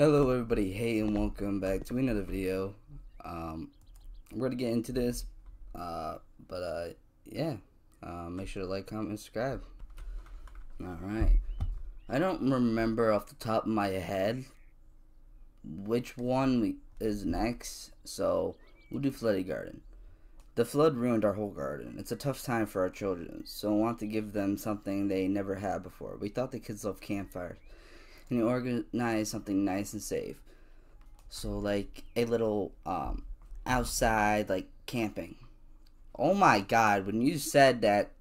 Hello everybody, hey and welcome back to another video. Um, we're gonna get into this, uh, but uh, yeah, uh, make sure to like, comment, and subscribe. Alright, I don't remember off the top of my head which one we, is next, so we'll do Flooded Garden. The flood ruined our whole garden. It's a tough time for our children, so I want to give them something they never had before. We thought the kids love campfires and you organize something nice and safe. So like a little um outside like camping. Oh my god, when you said that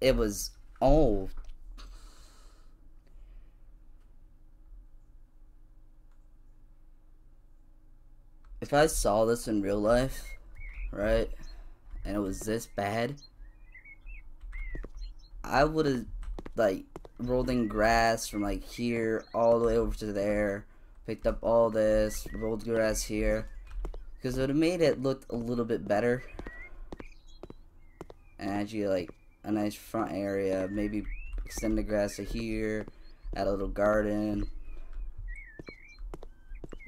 it was oh If I saw this in real life, right, and it was this bad, I would have like rolled in grass from like here all the way over to there. Picked up all this, rolled grass here. Because it would have made it look a little bit better. And actually like a nice front area. Maybe extend the grass to here. Add a little garden.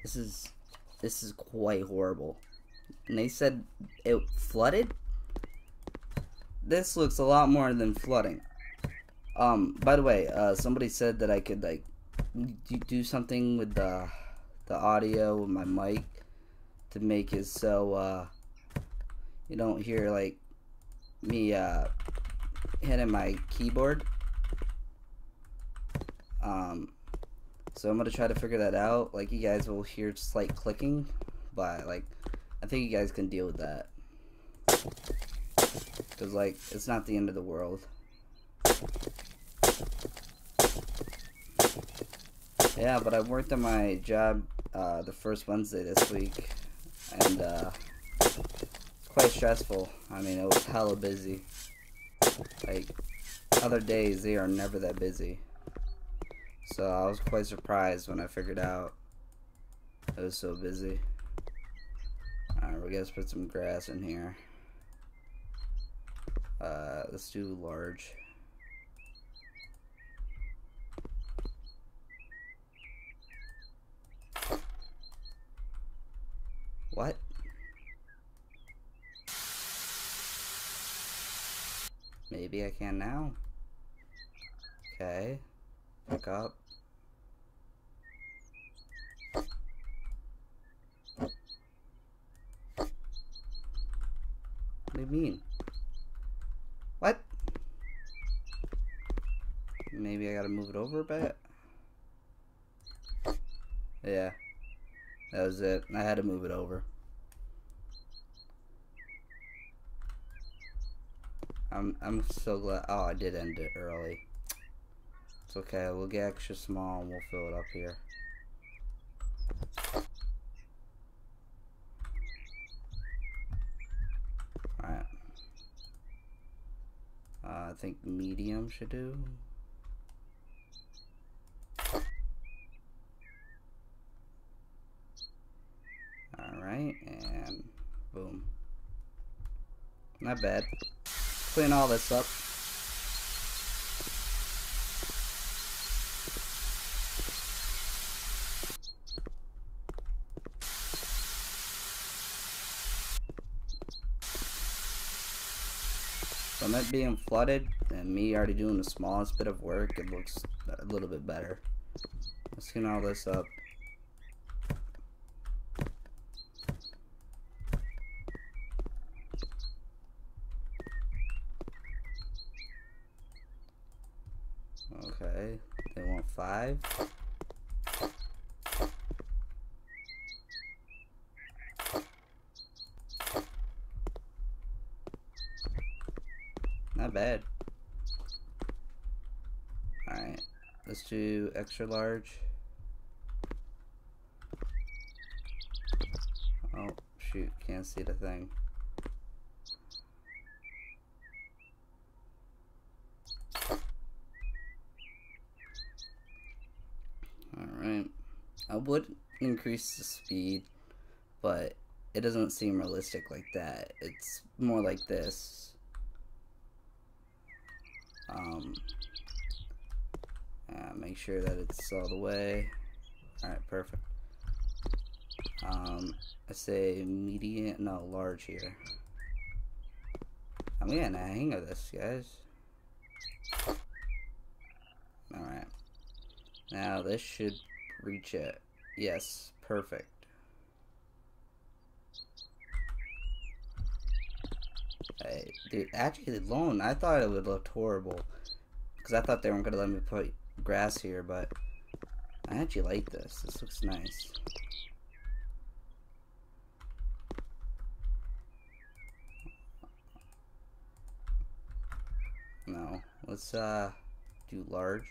This is this is quite horrible. And they said it flooded? This looks a lot more than flooding. Um, by the way, uh, somebody said that I could like do something with the the audio with my mic to make it so uh, you don't hear like me uh, hitting my keyboard. Um, so I'm gonna try to figure that out. Like you guys will hear slight clicking, but like I think you guys can deal with that. Cause like it's not the end of the world. Yeah, but I worked on my job uh, the first Wednesday this week, and uh, it's quite stressful. I mean, it was hella busy. Like, other days, they are never that busy. So I was quite surprised when I figured out it was so busy. Alright, we're gonna put some grass in here. Uh, let's do large. What? Maybe I can now. Okay. Pick up. What do you mean? What? Maybe I gotta move it over a bit? Yeah. That was it. I had to move it over. I'm I'm so glad. Oh, I did end it early. It's okay. We'll get extra small and we'll fill it up here. Alright. Uh, I think medium should do. Alright, and boom. Not bad. Clean all this up. From it being flooded and me already doing the smallest bit of work, it looks a little bit better. Let's clean all this up. Okay, they want five. Not bad. Alright, let's do extra large. Oh, shoot, can't see the thing. Alright. I would increase the speed, but it doesn't seem realistic like that. It's more like this. Um, uh, make sure that it's all the way. Alright, perfect. Um, I say medium, no, large here. I'm getting a hang of this, guys. Alright. Now this should reach it. Yes, perfect. Hey, dude, actually, loan, I thought it would look horrible. Because I thought they weren't going to let me put grass here, but I actually like this. This looks nice. No, let's uh do large.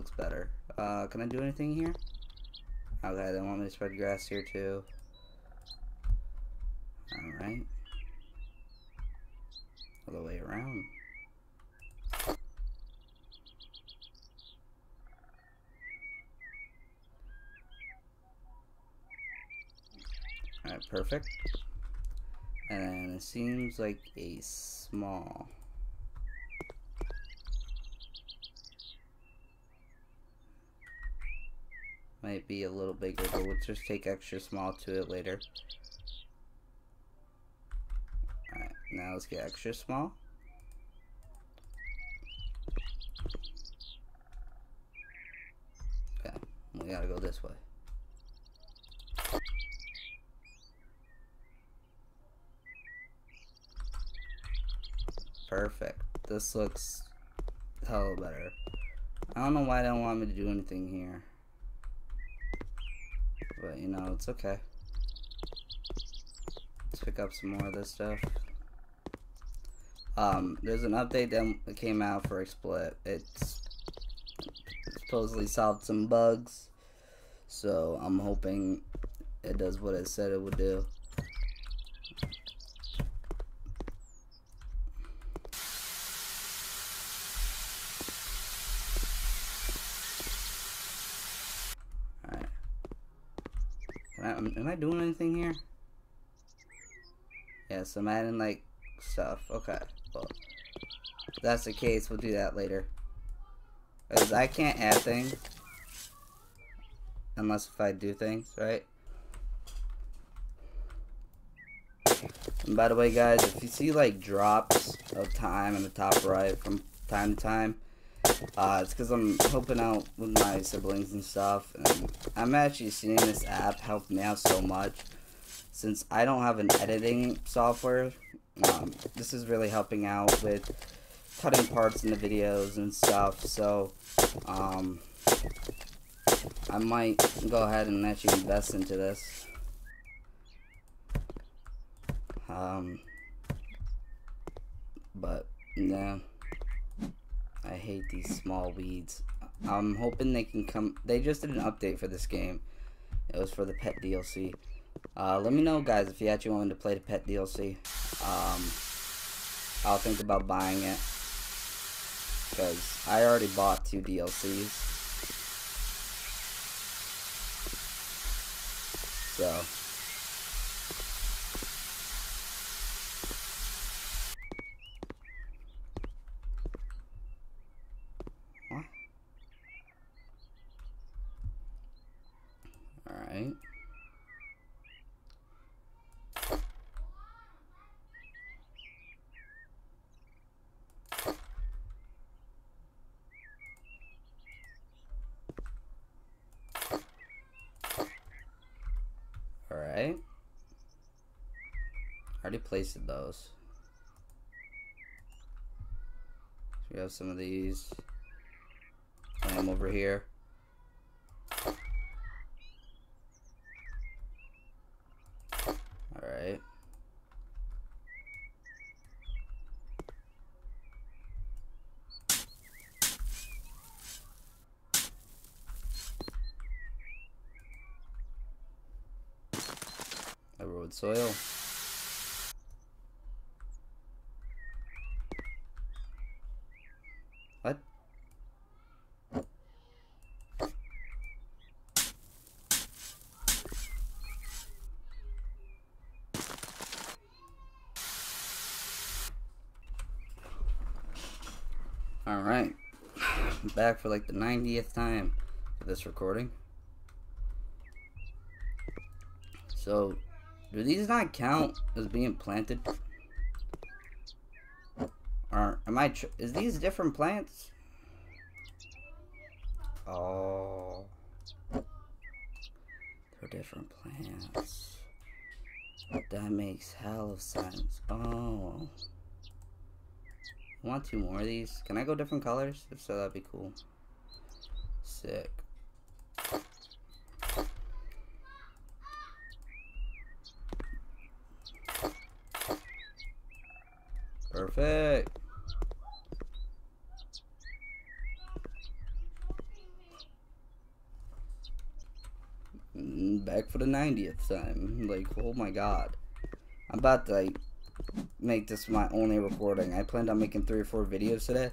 Looks better. Uh, can I do anything here? Okay, they want me to spread grass here too. Alright. All the way around. Alright, perfect. And it seems like a small. Might be a little bigger, but we'll just take extra small to it later. Alright, now let's get extra small. Okay, we gotta go this way. Perfect. This looks hell better. I don't know why they don't want me to do anything here. But, you know, it's okay. Let's pick up some more of this stuff. Um, there's an update that came out for XSplit. It's supposedly solved some bugs. So, I'm hoping it does what it said it would do. Am I doing anything here? Yes, I'm adding like stuff. Okay, well, that's the case, we'll do that later. Because I can't add things unless if I do things, right? And by the way, guys, if you see like drops of time in the top right from time to time, uh, it's because I'm helping out with my siblings and stuff, and I'm actually seeing this app help me out so much. Since I don't have an editing software, um, this is really helping out with cutting parts in the videos and stuff, so um, I might go ahead and actually invest into this. Um, but, yeah. I hate these small weeds. I'm hoping they can come. They just did an update for this game. It was for the pet DLC. Uh, let me know, guys, if you actually want to play the pet DLC. Um, I'll think about buying it. Because I already bought two DLCs. So, Alright. Alright. Already placed those. So we have some of these. Am over here. right? road soil. Alright. Back for like the 90th time for this recording. So, do these not count as being planted? Or am I, is these different plants? Oh. They're different plants. That makes hell of sense. Oh. Want two more of these? Can I go different colors? If so, that'd be cool. Sick. Perfect. Mm, back for the 90th time. Like, oh my god. I'm about to, like, make this my only recording. I planned on making three or four videos today.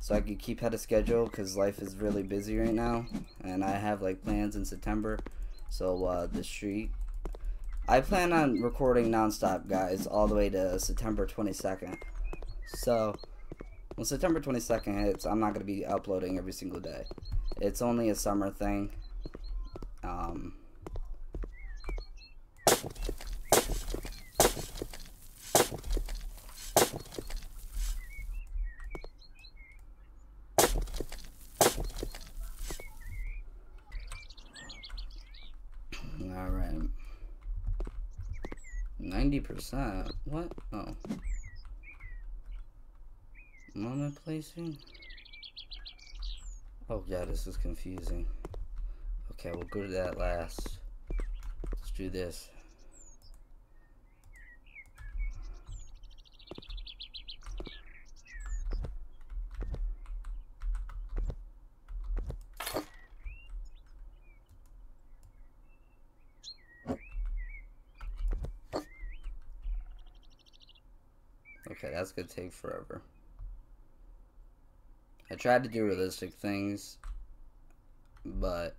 So I could keep ahead of schedule because life is really busy right now. And I have, like, plans in September. So, uh, the street. I plan on recording nonstop, guys, all the way to September 22nd. So, when September 22nd hits, I'm not going to be uploading every single day. It's only a summer thing. Um, Alright. 90%? What? Oh. What am I placing? Oh yeah, this is confusing. Okay, we'll go to that last. Let's do this. Okay, that's gonna take forever. I tried to do realistic things, but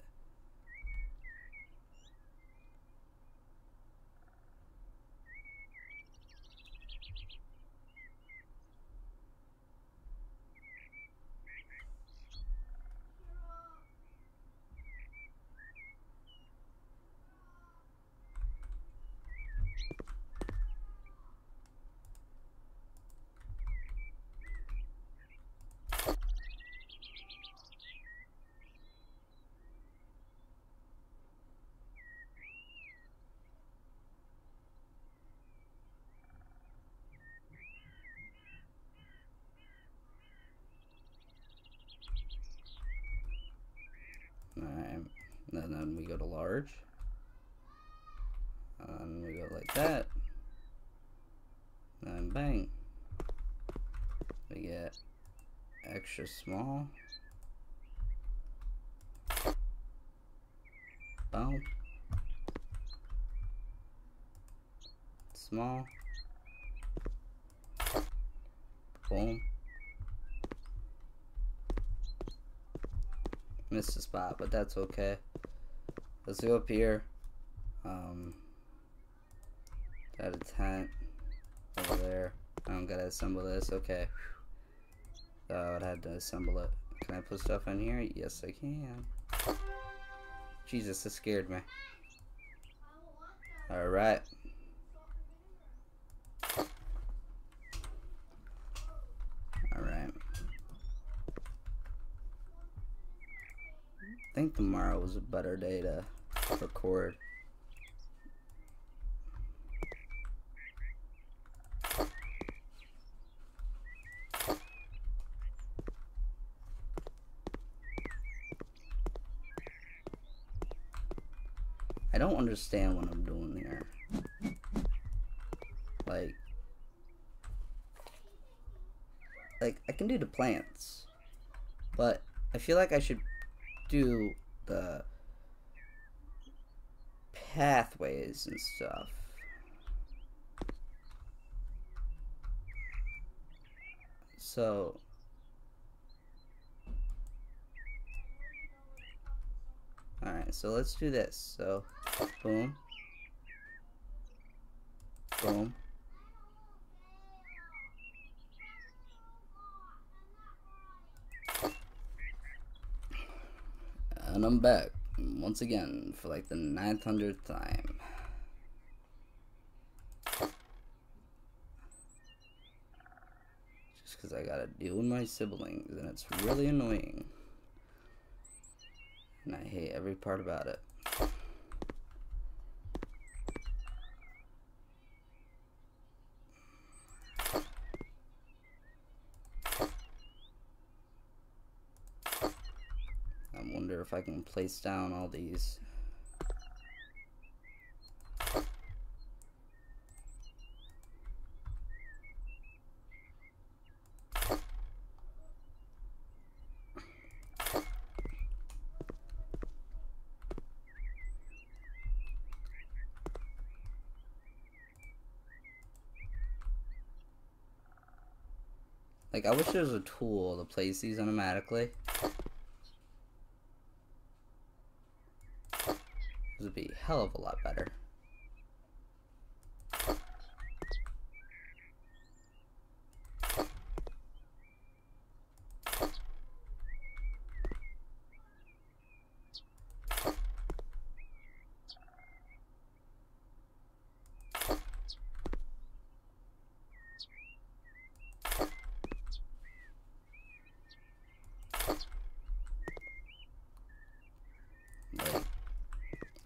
Alright, and then we go to large. And we go like that. And bang. We get extra small. Boom. Small. Boom. missed a spot, but that's okay. Let's go up here. Um, got a tent over there. I don't gotta assemble this. Okay. I had to assemble it. Can I put stuff in here? Yes, I can. Jesus, this scared me. Alright. I think tomorrow was a better day to record. I don't understand what I'm doing here. Like, like I can do the plants, but I feel like I should do the pathways and stuff. So Alright, so let's do this. So boom. Boom. And I'm back once again for like the 900th time. Just because I gotta deal with my siblings and it's really annoying. And I hate every part about it. If I can place down all these. Like, I wish there was a tool to place these automatically. would be a hell of a lot better.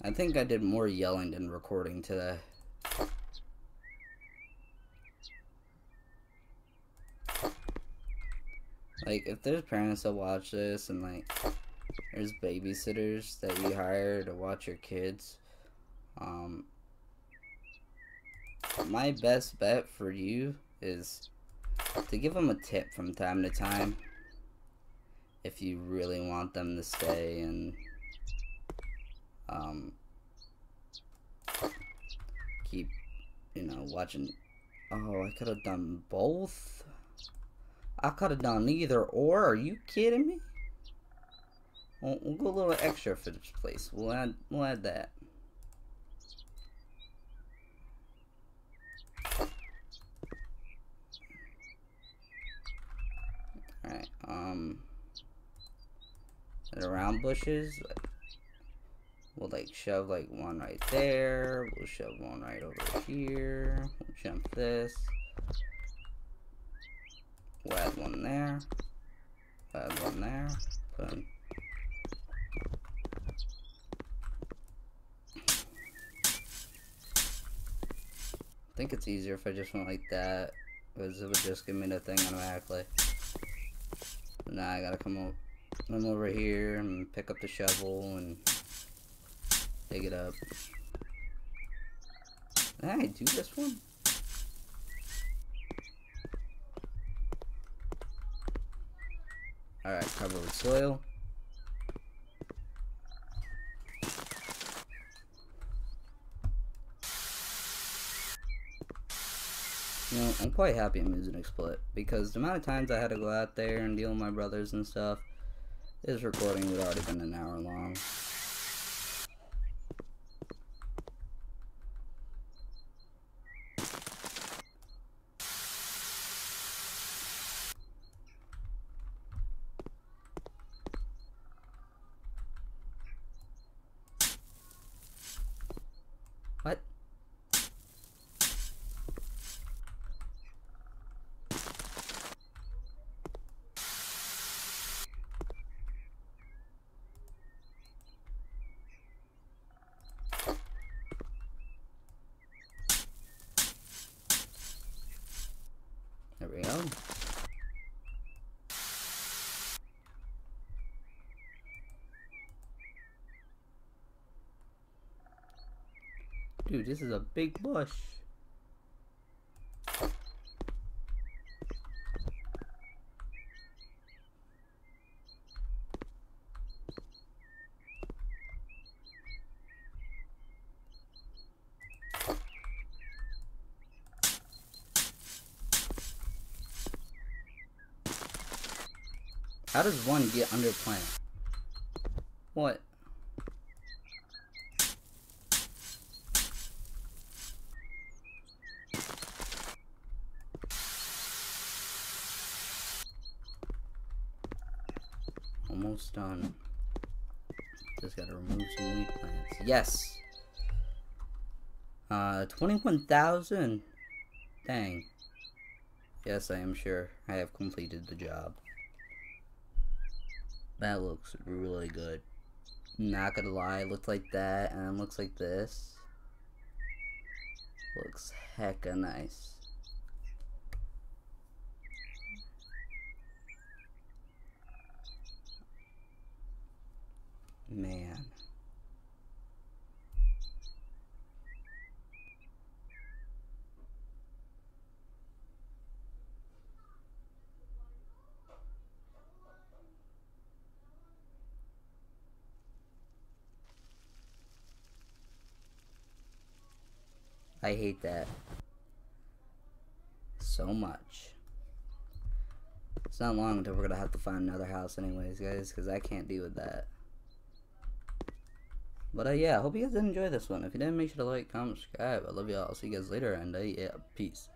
I think I did more yelling than recording today. Like, if there's parents that watch this and, like, there's babysitters that you hire to watch your kids, um, my best bet for you is to give them a tip from time to time if you really want them to stay and um, keep, you know, watching. Oh, I could have done both. I could have done either or. Are you kidding me? We'll, we'll go a little extra for this place. We'll add, we'll add that. Alright, um, around bushes, We'll like shove like one right there. We'll shove one right over here. We'll jump this. We'll add one there. We'll add one there. Put. I think it's easier if I just went like that. Because it would just give me the thing automatically. now I gotta come, come over here and pick up the shovel and Dig it up. I do this one? Alright, cover with soil. You know, I'm quite happy I'm using XSplit because the amount of times I had to go out there and deal with my brothers and stuff, this recording would already been an hour long. Dude, this is a big bush. How does one get under plant? What? Almost done. Just gotta remove some weed plants. Yes! Uh, 21,000? Dang. Yes, I am sure I have completed the job. That looks really good. Not gonna lie, it looks like that and looks like this. Looks hecka nice. Man. I hate that so much. It's not long until we're gonna have to find another house anyways, guys, because I can't deal with that. But uh, yeah, I hope you guys did enjoy this one. If you did, make sure to like, comment, subscribe. I love y'all. I'll see you guys later, and uh, yeah, peace.